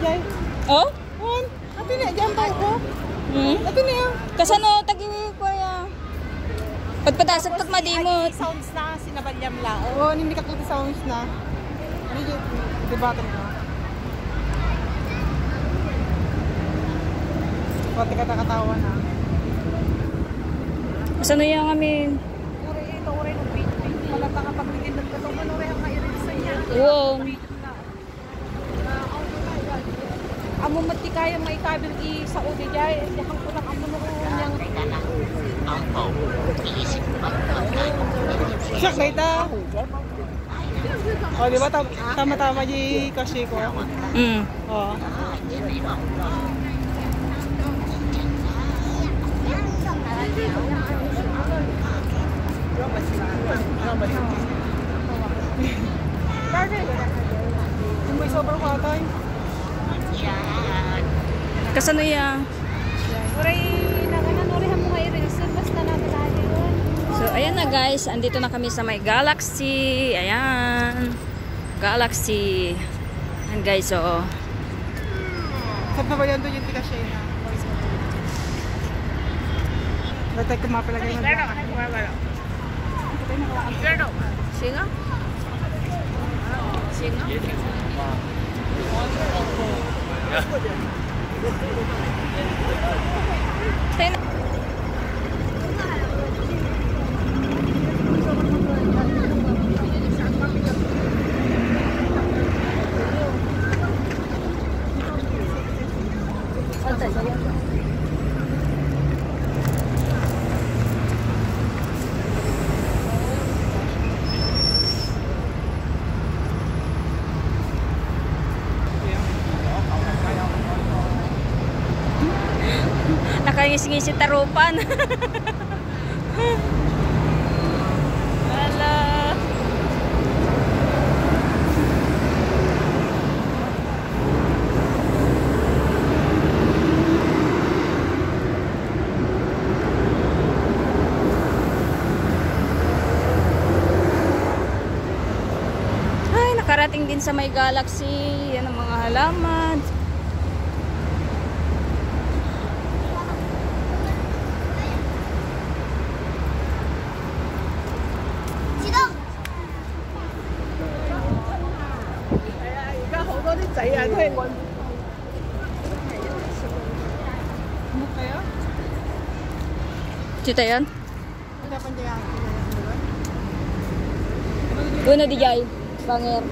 Jay. Oh? On. Ate na, dyan pa ko. Hmm? Ate na yan. Kasano tagi ko ya. Pagpadasag tag madimot. Sounds na sinabalyam lao. Oo, hindi ka kuti sounds na. Ano yun? Debate na. Pati ka nakatawa na. Kasano yang amin? Uri ito, uri ng page. Wala pa kapag naging nagkatong uri ang kairisan niya. Wow. Amo mati kaya may kabil i sa udi jay. Yakang kulang amo no niyang Siyak na ita. O, di ba? Tam- Tama-tama di kasi ko. Hmm. Oo. Kung may sobrang katay. Kasano yang? uri naganan uri hamo nga irisan basta na dali yun. So, ayan na guys. Andito na kami sa may Galaxy. Ayan. Galaxy. Ayan guys, so. Saan na ba yan doon yung tika siya na? Dati kumapalagay ng Singa? Singa? Ten. Yeah. Nakangisi-ngisi tarupan. Ala. Ay, nakarating din sa may galaxy. Yan ang mga halaman. Ano kaya? Cita yan? Hindi pa niya yan. Una di jay. Banger.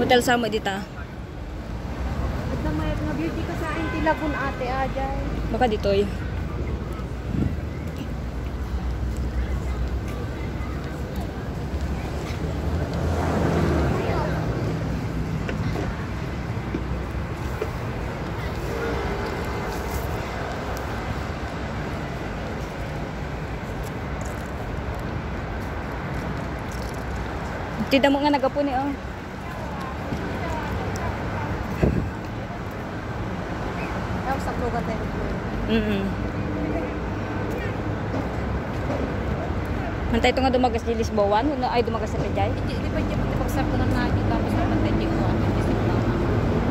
Hotel sama dita. At na may nga beauty ka sa akin tilagon ate ajay. Baka ditoy. Tida mo nga nagapuni oh. Ayaw sa lugar tayo. Mm Mantay ito nga dumagas di Lisboan, ano ay dumagas sa Pejay. Hindi di pa di pa pagsap ko ng nadyo tapos naman tayo ko.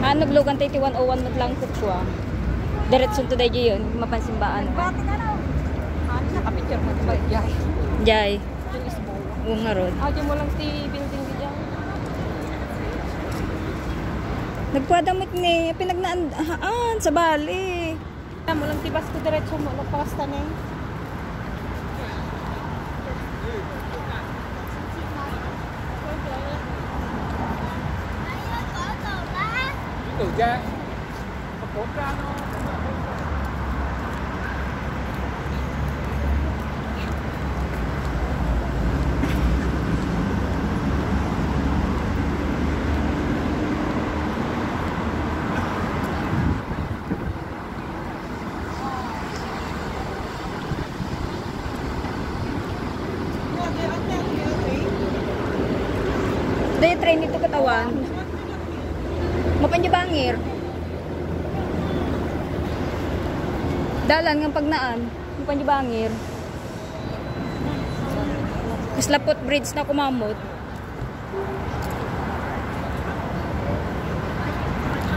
Ah, naglogan tayo 101 mat lang ko ko. Diretso to dayo yun, mapansin ba ano. Bati na. Ano na kapicture mo di ba jay? Jay, Yung isbo. oo nga ron. Audio mo lang ti building di jay. Nagpadamot ni, pinagnaan haan sa bali. Mo lang ti bas ko diretso mo no pasta ni. Dahil train nito katawan. Mapanjabangir. Dalan ng pagnaan. Mapanjabangir. Mas lapot bridge na kumamot.